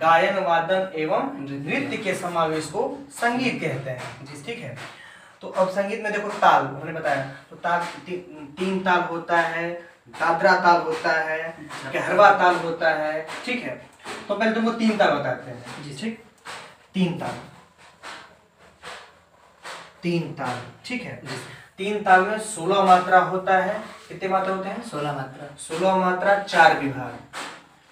गायन वादन एवं नृत्य के समावेश को संगीत कहते हैं। जी। ठीक है। तो अब संगीत में देखो ताल हमने बताया। तो ताल ती, तीन ताल होता है दादरा ताल होता है कहरवा ताल होता है ठीक है। तो पहले तुमको तीन ताल बताते हैं। जी। ठीक? तीन ताल। तीन ताल ठीक है। जी। तीन ताल में सोलह मात्रा होता है। कितने मात्रा होते हैं? सोलह मात्रा। सोलह मात्रा चार विभाग।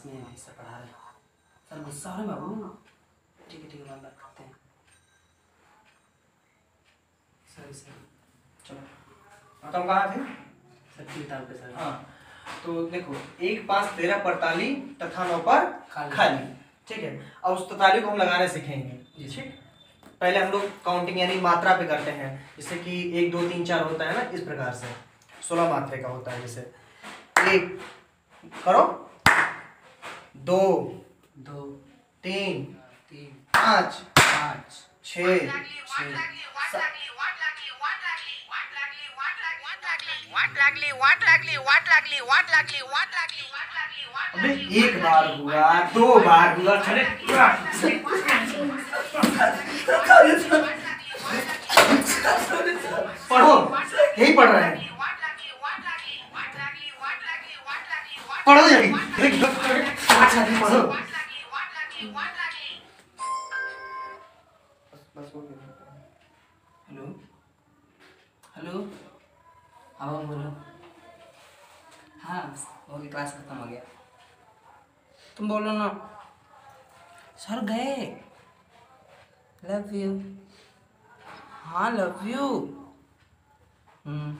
क्लास में सर पढ़ा रहे हैं। सर गुस्सा हो रहे हैं बाबू? ठीक है ठीक है बात करते हैं। Sorry sir. चलो। हाँ, कहाँ थे? सर पे सर। हाँ। तो देखो एक पाँच तेरह तथा नौ पर खाली। ठीक है? अब उस को हम लगाने सीखेंगे। ठीक? पहले हम लोग काउंटिंग यानी मात्रा पे करते हैं। जैसे कि एक दो तीन चार होता है ना इस प्रकार से। सोलह मात्रे का होता है जैसे। एक करो। दो दो तीन तीन पाँच पाँच छ अबे एक बार हुआ दो बार हुआ चले पढ़ो यही पढ़ रहे हैं पढ़ो यही पाँच पढ़ो हेलो? हेलो? हाँ बोलो। हाँ हो गया क्लास खत्म हो गया। तुम बोलो ना। सर गए। लव यू हाँ लव यू हम्म।